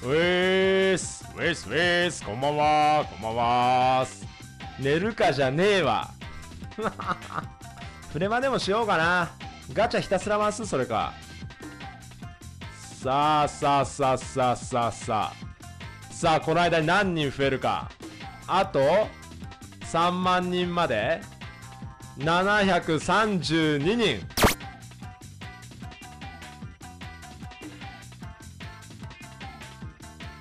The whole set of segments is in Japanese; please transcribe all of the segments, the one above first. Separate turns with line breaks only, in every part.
ウェースウェースウェースこんばんはこんばんは寝るかじゃねえわ。フレマでもしようかな。ガチャひたすら回す？それか。さあさあさあさあさあさあ。さあこの間に何人増えるか。あと3万人まで。732人。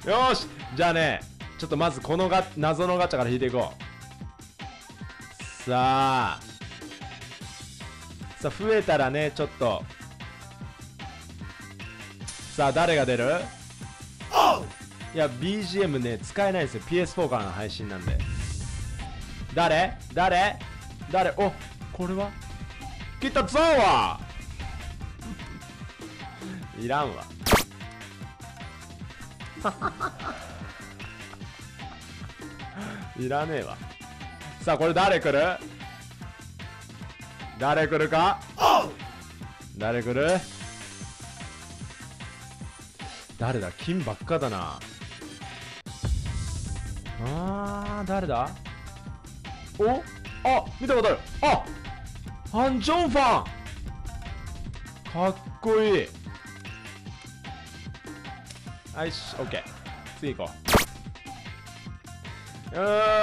よしじゃあねちょっとまずこのが謎のガチャから引いていこう。さあ。さあ増えたらねちょっと。さあ誰が出る？いや BGM ね使えないですよ。PS4 からの配信なんで。誰？誰？誰？おこれは？来たぞわいらんわ。いらねえわ。さあこれ誰来る？誰来るか？誰来る？誰だ金ばっかだな。あー誰だ？お？あ見たことある。あハン・ジョンファン。かっこいい。はいし OK 次行こう。よ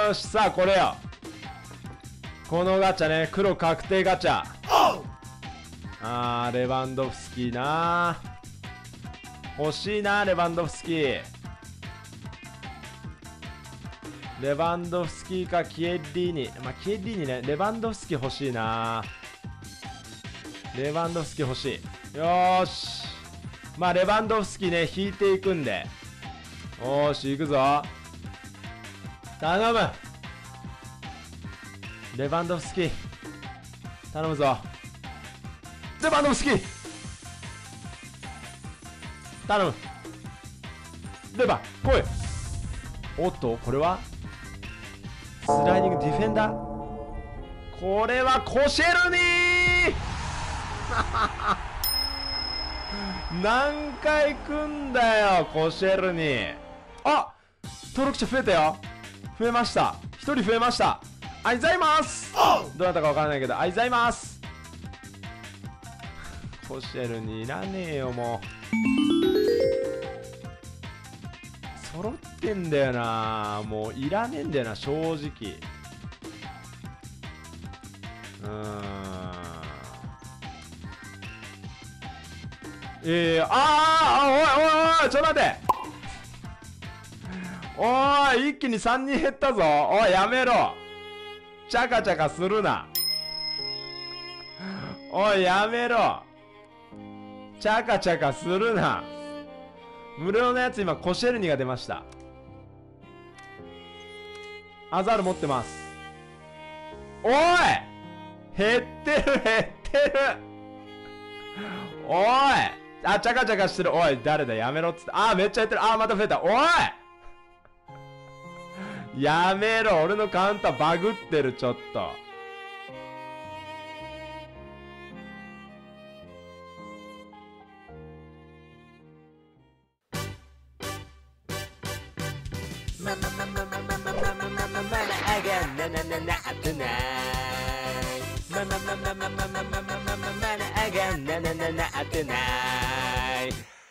ーしさあこれよ。このガチャね黒確定ガチャ。あーレバンドフスキーな。欲しいなレバンドフスキー。レバンドフスキーかキエリーニ。まあキエリーニね。レバンドフスキー欲しいな。レバンドフスキー欲しい。よーしまあレバンドフスキね引いていくんで。よーし行くぞ。頼む。レバンドフスキ。頼むぞ。レバンドフスキ。頼む。レバー来い。おっとこれは？スライディングディフェンダー？これはコシェルニー！何回来んだよコシェルニ。ーあ登録者増えたよ。増えました。1人増えました。ありざいます。どなたかわからないけどありざいます。コシェルにいらねえよもう。揃ってんだよな。もういらねえんだよな正直。うん。えー、あーあおいおいおいちょっと待って。おい一気に3人減ったぞ。おいやめろ。チャカチャカするな。おいやめろ。チャカチャカするな。無料のやつ今コシェルニが出ました。アザール持ってます。おい減ってる減ってる。おい。あチャカチャカしてる。おい誰だ？やめろっつって。あめっちゃ減ってる。あまた増えた。おい！やめろ。俺のカウンターバグってるちょっと。
まままままままままままままあがな